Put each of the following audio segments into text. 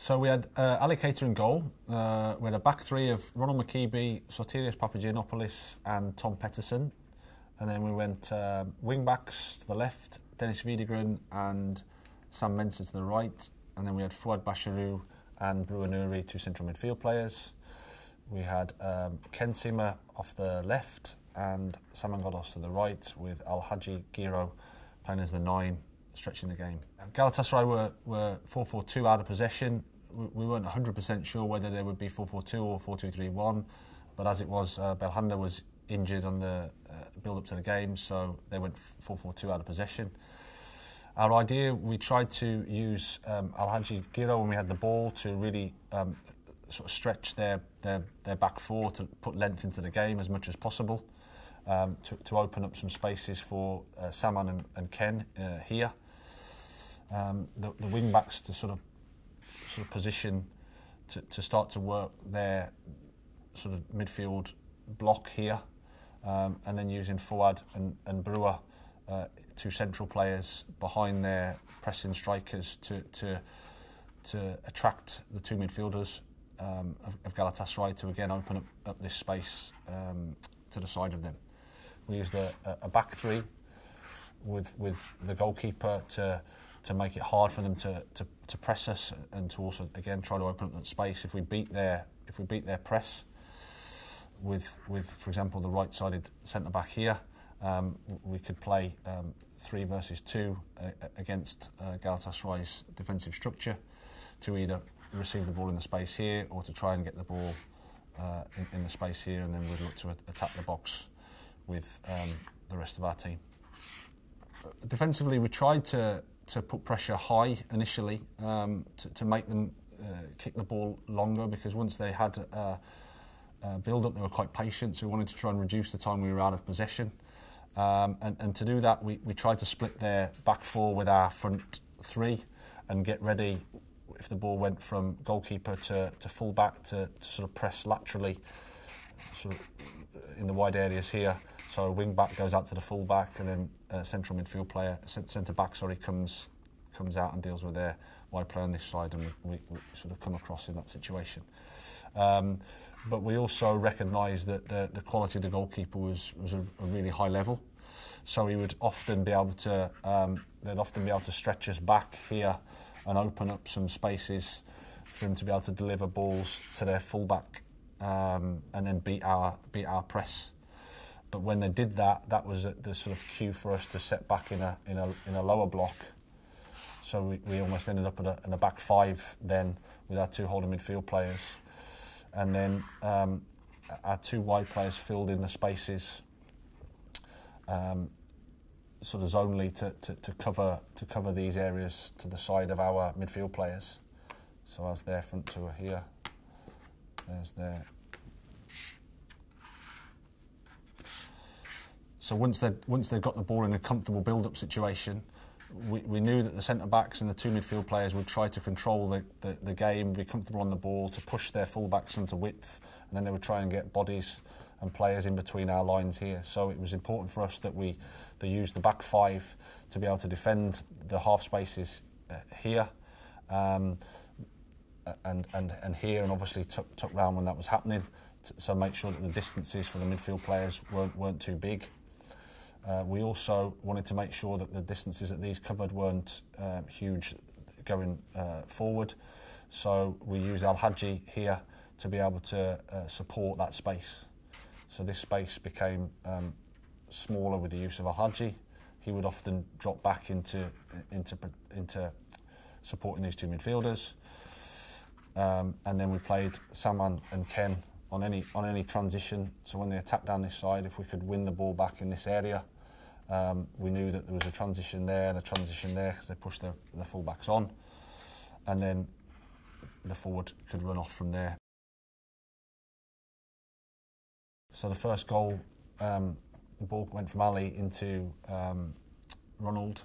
So we had uh, Keita in goal. Uh, we had a back three of Ronald Mukiibi, Sotirios Papagiannopoulos and Tom Pettersson. And then we went uh, wing backs to the left, Dennis Widgren and Sam Mensah to the right. And then we had Fouad Bachirou and Brwa Nouri, two central midfield players. We had um, Ken Sema off the left and Saman Ghoddos to the right with Al Haji Giro playing as the nine, stretching the game. Galatasaray were, were 4-4-2 out of possession. We, we weren't 100% sure whether they would be 4-4-2 or 4-2-3-1, but as it was, uh, Belhanda was injured on the uh, build-up to the game, so they went 4-4-2 out of possession. Our idea, we tried to use um, Al Haji Giro when we had the ball to really um, sort of stretch their, their, their back four to put length into the game as much as possible, um, to, to open up some spaces for uh, Saman and, and Ken uh, here. Um, the, the wing backs to sort of sort of position to, to start to work their sort of midfield block here, um, and then using Fouad and, and Brwa, uh, two central players behind their pressing strikers to to to attract the two midfielders um, of, of Galatasaray to again open up, up this space um, to the side of them. We used a, a back three with with the goalkeeper to to make it hard for them to, to, to press us and to also again try to open up that space. If we beat their if we beat their press with with for example the right-sided centre back here, um, we could play um, three versus two uh, against uh, Galatasaray's defensive structure to either receive the ball in the space here or to try and get the ball uh, in, in the space here and then we'd look to attack the box with um, the rest of our team. Defensively, we tried to to put pressure high initially um, to, to make them uh, kick the ball longer because once they had uh, uh, build up, they were quite patient. So we wanted to try and reduce the time we were out of possession. Um, and, and to do that, we, we tried to split their back four with our front three and get ready if the ball went from goalkeeper to, to full back to, to sort of press laterally sort of in the wide areas here. So wing back goes out to the full back and then a central midfield player, centre back, sorry, comes comes out and deals with their wide player on this side and we, we sort of come across in that situation. Um, but we also recognised that the, the quality of the goalkeeper was, was a, a really high level. So he would often be able to, um, they'd often be able to stretch us back here and open up some spaces for him to be able to deliver balls to their fullback um, and then beat our beat our press. But when they did that, that was the sort of cue for us to set back in a in a in a lower block. So we, we almost ended up in a, in a back five then with our two holding midfield players, and then um, our two wide players filled in the spaces. Um, sort of zonally to, to, to cover to cover these areas to the side of our midfield players. So as their front two are here, there's their So once they once they got the ball in a comfortable build-up situation, we, we knew that the centre backs and the two midfield players would try to control the, the, the game, be comfortable on the ball, to push their full backs into width, and then they would try and get bodies and players in between our lines here. So it was important for us that we they used the back five to be able to defend the half spaces uh, here. Um, and, and, and here and obviously took, took round when that was happening to, so make sure that the distances for the midfield players weren't, weren't too big. Uh, we also wanted to make sure that the distances that these covered weren't uh, huge going uh, forward. So we used Alhaji here to be able to uh, support that space. So this space became um, smaller with the use of Alhaji. He would often drop back into into into supporting these two midfielders. Um, and then we played Saman and Ken on any on any transition. So when they attacked down this side, if we could win the ball back in this area, um, we knew that there was a transition there and a transition there because they pushed the, the fullbacks on, and then the forward could run off from there. So the first goal, um, the ball went from Aly into um, Ronald.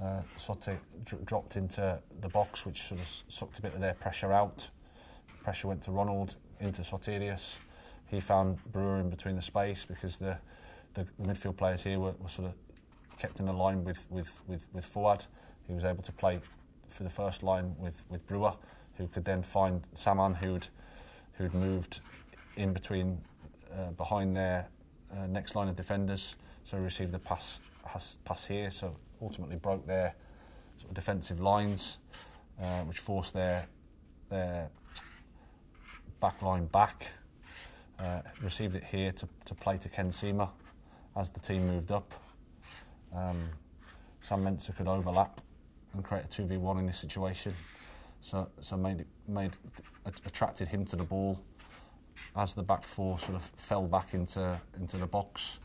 Uh, Sotte dropped into the box, which sort of sucked a bit of their pressure out. Pressure went to Ronald into Sotirios. He found Brwa in between the space because the, the, midfield players here were, were, sort of kept in a line with, with, with, with Fouad. He was able to play for the first line with, with Brwa, who could then find Saman, who'd who'd moved in between uh, behind their uh, next line of defenders. So he received a pass, pass pass here. So ultimately broke their sort of defensive lines, uh, which forced their their back line back. Uh, received it here to, to play to Ken Sema as the team moved up. Um, Sam Mensah could overlap and create a 2v1 in this situation. So, so made, made attracted him to the ball as the back four sort of fell back into, into the box.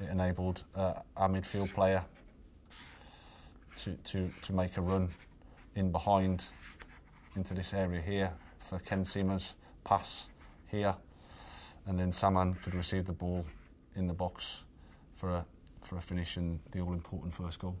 It enabled uh, our midfield player to, to, to make a run in behind into this area here for Ken Sema's pass here and then Saman could receive the ball in the box for a, for a finish and the all-important first goal.